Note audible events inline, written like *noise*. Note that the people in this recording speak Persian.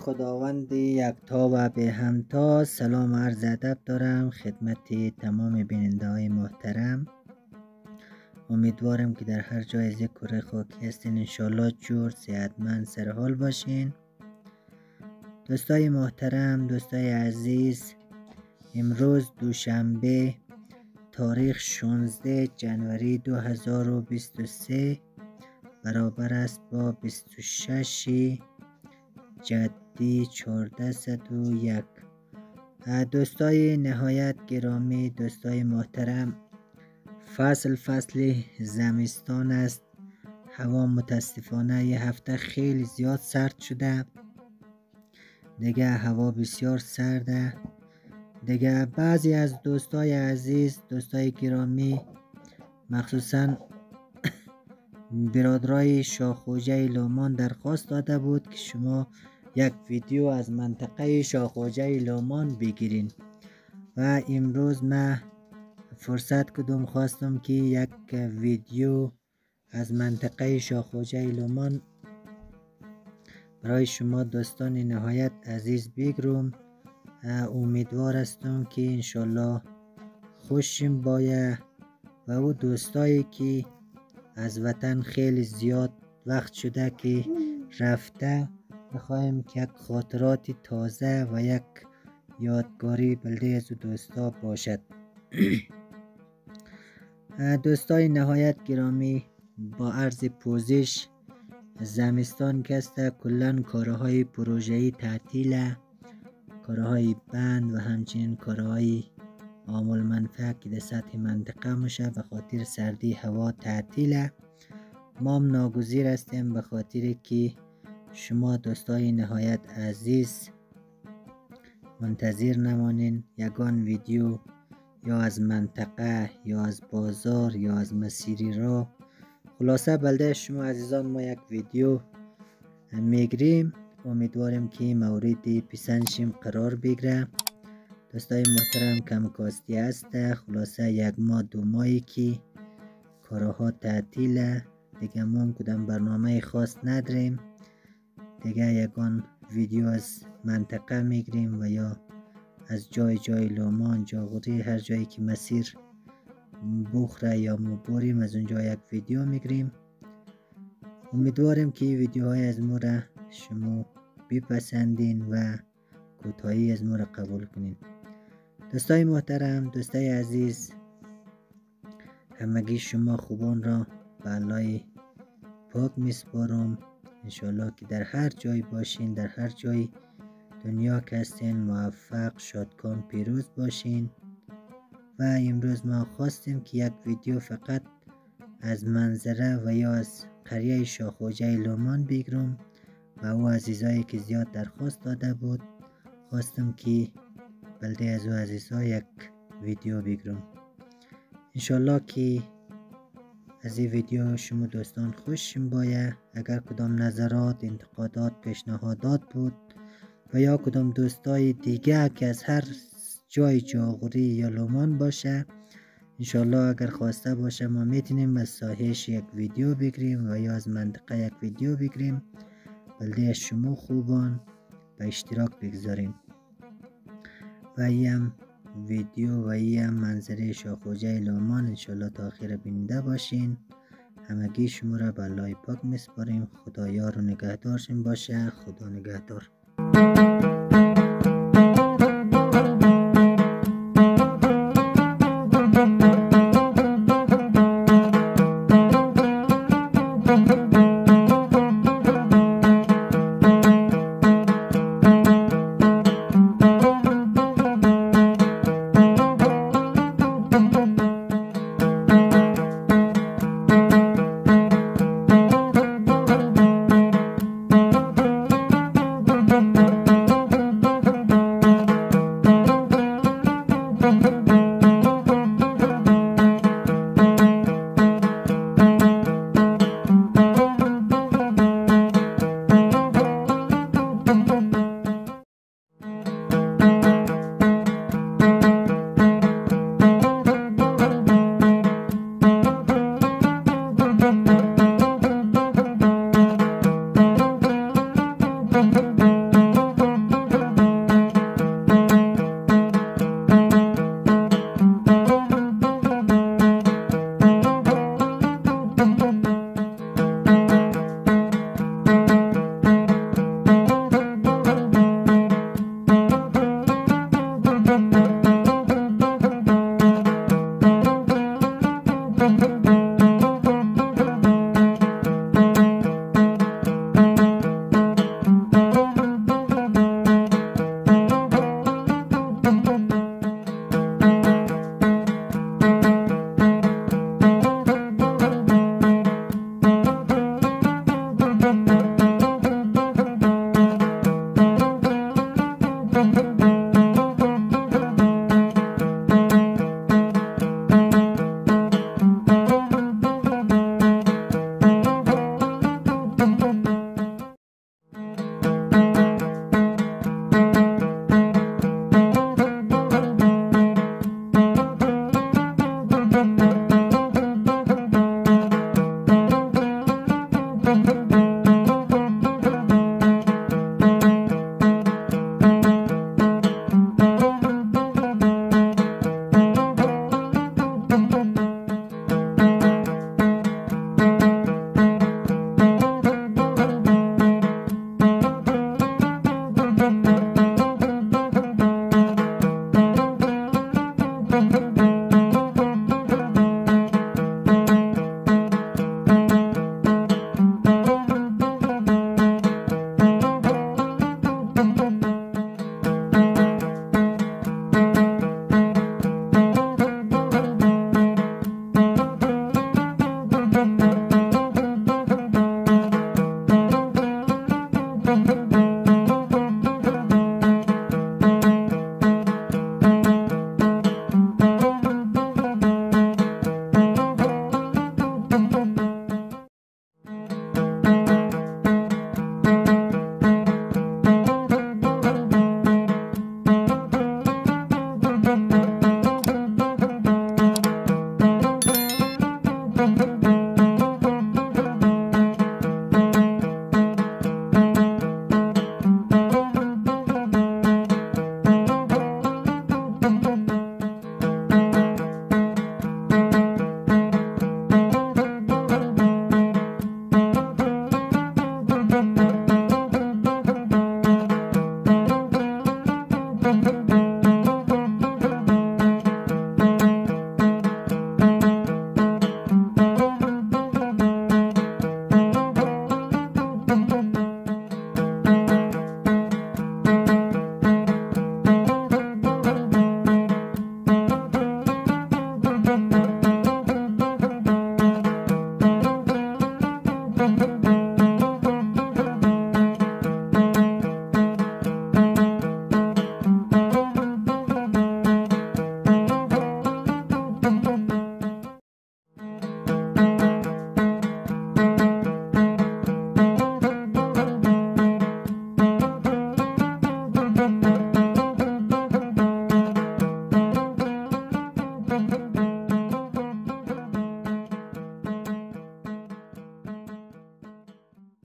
خداوند یکتا و به همتا سلام عرض ادب دارم خدمت تمام بیننده های محترم. امیدوارم که در هر جای کره خاکی هستین. انشالله جور صحتمند سرحال باشین. دوستای محترم دوستای عزیز امروز دوشنبه تاریخ 16 جنوری 2023 برابر است با 26 جدی 1401 دوستای نهایت گرامی دوستای محترم فصل فصل زمستان است. هوا متاسفانه یه هفته خیلی زیاد سرد شده. دیگه هوا بسیار سرده. دیگه بعضی از دوستای عزیز دوستای گرامی مخصوصا برادرای شاخوجه لومان درخواست داده بود که شما یک ویدیو از منطقه شاخوجه لومان بگیرین. و امروز من فرصت کدوم خواستم که یک ویدیو از منطقه شاخوجه لومان برای شما دوستان نهایت عزیز بگیرم. امیدوار هستم که انشالله خوشیم باید و او دوستایی که از وطن خیلی زیاد وقت شده که رفته. بخوایم که یک خاطرات تازه و یک یادگاری بلده از دوستا باشد. *clears throat* دوستای نهایت گرامی با عرض پوزش زمستان کسته کلن کارهای پروژهی تعطیل کارهای بند و همچنین کارهای عامل منفع که در سطح منطقه میشه به خاطر سردی هوا تعطیله ما هم ناگزیر هستیم به خاطر که شما دوستای نهایت عزیز منتظر نمانین یگان ویدیو یا از منطقه یا از بازار یا از مسیری را. خلاصه بلده شما عزیزان ما یک ویدیو میگریم امیدواریم که مورد پسندشیم قرار بگیره. دوستای محترم کمکاستی است خلاصه یک ماه دو ماهی که کارها تعطیله. دیگه ما کدام برنامه خاص نداریم. دیگه یکان ویدیو از منطقه می‌گیریم و یا از جای جای لومان جاغوری هر جایی که مسیر بخره یا ما بریم از اونجا یک ویدیو می‌گیریم. امیدواریم که ویدیوهای از ما را شما بپسندین و کوتاهی از ما را قبول کنین. دوستای محترم دوستای عزیز همگی شما خوبان را به الله پاک میسپارم. انشالله که در هر جای باشین در هر جای دنیا که هستین موفق شادکام پیروز باشین. و امروز ما خواستیم که یک ویدیو فقط از منظره و یا از قریه شاخوجه لومان بگیرم و او عزیزایی که زیاد درخواست داده بود خواستم که بلده از او عزیزها یک ویدیو بگیرم. انشالله که از این ویدیو شما دوستان خوشیم باید. اگر کدام نظرات انتقادات پیشنهادات بود و یا کدام دوستای دیگه که از هر جای جاغوری یا لومان باشه انشالله اگر خواسته باشه ما می‌تونیم از ساحش یک ویدیو بگیریم و یا از منطقه یک ویدیو بگیریم. بلده شما خوبان به اشتراک بگذاریم. و ایم ویدیو و ایم منظره شاخوجه لومان انشالله تا آخر بینده باشین. همگی شما را به الله پاک میسپاریم. خدا یار و نگهدارشین باشه. خدا نگهدار.